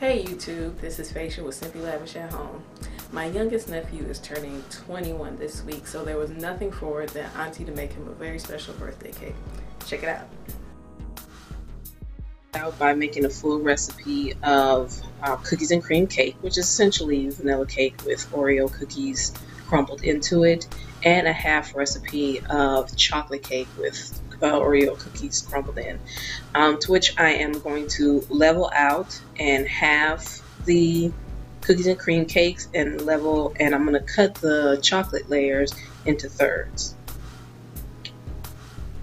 Hey YouTube, this is Facia with Simply Lavish at Home. My youngest nephew is turning 21 this week, so there was nothing for it than Auntie to make him a very special birthday cake. Check it out. Out by making a full recipe of uh, cookies and cream cake, which is essentially vanilla cake with Oreo cookies crumbled into it, and a half recipe of chocolate cake with uh, Oreo cookies crumbled in, um, to which I am going to level out and have the cookies and cream cakes and level, and I'm going to cut the chocolate layers into thirds.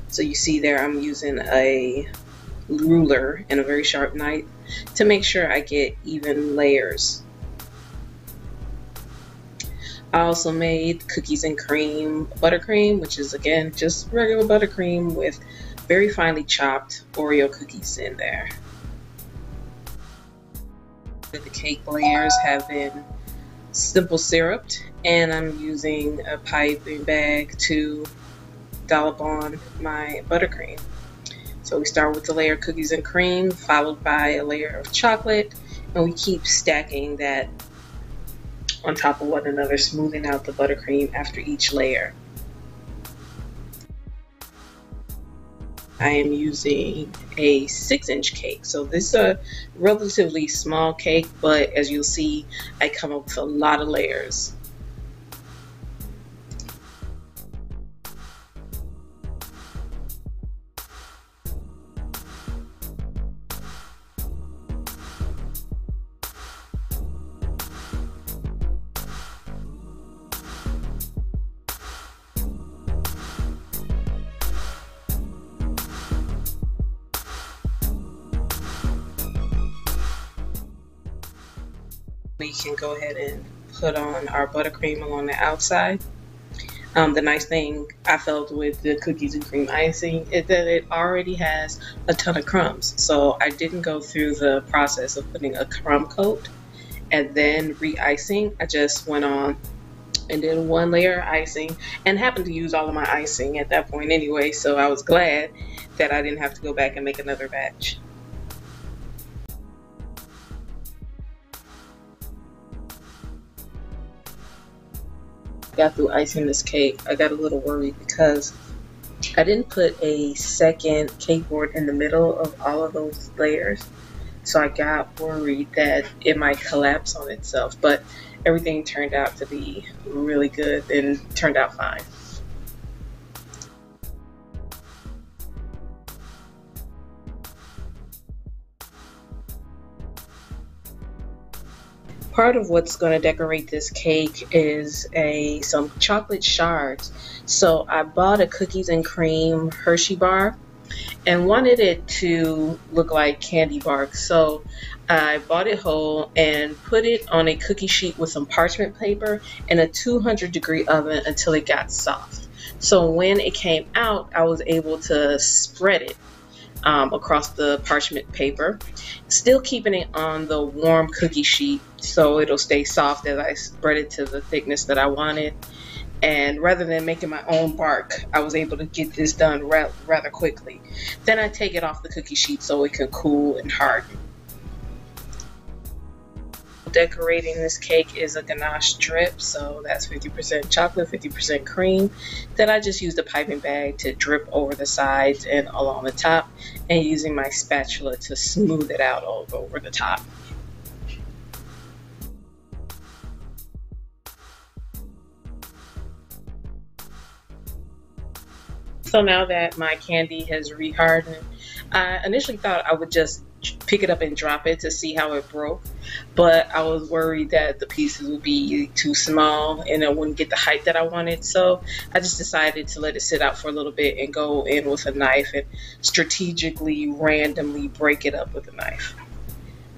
So you see there I'm using a ruler and a very sharp knife to make sure I get even layers I also made cookies and cream buttercream, which is again just regular buttercream with very finely chopped Oreo cookies in there. The cake layers have been simple syruped and I'm using a piping bag to dollop on my buttercream. So we start with the layer of cookies and cream followed by a layer of chocolate and we keep stacking that on top of one another, smoothing out the buttercream after each layer. I am using a six inch cake. So this is a relatively small cake, but as you'll see, I come up with a lot of layers. We can go ahead and put on our buttercream along the outside. Um, the nice thing I felt with the cookies and cream icing is that it already has a ton of crumbs. So I didn't go through the process of putting a crumb coat and then re-icing. I just went on and did one layer of icing and happened to use all of my icing at that point anyway. So I was glad that I didn't have to go back and make another batch. Got through icing this cake, I got a little worried because I didn't put a second cake board in the middle of all of those layers. So I got worried that it might collapse on itself, but everything turned out to be really good and turned out fine. Part of what's going to decorate this cake is a some chocolate shards. So I bought a cookies and cream Hershey bar and wanted it to look like candy bark. So I bought it whole and put it on a cookie sheet with some parchment paper in a 200 degree oven until it got soft. So when it came out, I was able to spread it um, across the parchment paper, still keeping it on the warm cookie sheet so it'll stay soft as I spread it to the thickness that I wanted. And rather than making my own bark, I was able to get this done ra rather quickly. Then I take it off the cookie sheet so it can cool and harden. Decorating this cake is a ganache drip, so that's 50% chocolate, 50% cream. Then I just used a piping bag to drip over the sides and along the top, and using my spatula to smooth it out all over the top. So now that my candy has rehardened, I initially thought I would just pick it up and drop it to see how it broke. But I was worried that the pieces would be too small and I wouldn't get the height that I wanted. So I just decided to let it sit out for a little bit and go in with a knife and strategically, randomly break it up with a knife.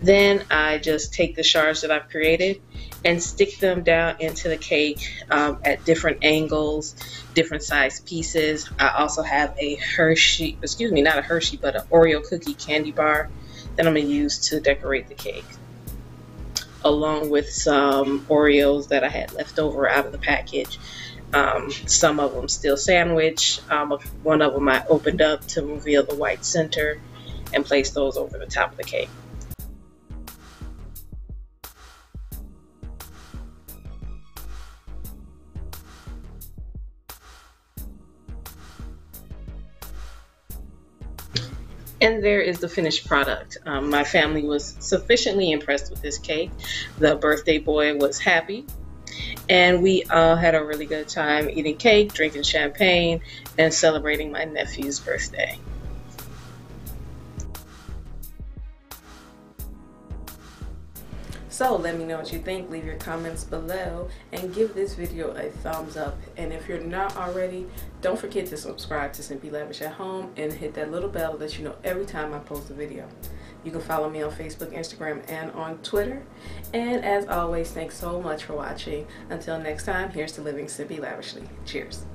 Then I just take the shards that I've created and stick them down into the cake um, at different angles, different size pieces. I also have a Hershey, excuse me, not a Hershey, but an Oreo cookie candy bar that I'm going to use to decorate the cake. Along with some Oreos that I had left over out of the package. Um, some of them still sandwich. Um, one of them I opened up to reveal the white center and place those over the top of the cake. And there is the finished product. Um, my family was sufficiently impressed with this cake. The birthday boy was happy. And we all had a really good time eating cake, drinking champagne, and celebrating my nephew's birthday. So let me know what you think. Leave your comments below and give this video a thumbs up. And if you're not already, don't forget to subscribe to Simply Lavish at Home and hit that little bell that you know every time I post a video. You can follow me on Facebook, Instagram, and on Twitter. And as always, thanks so much for watching. Until next time, here's to living simply lavishly. Cheers.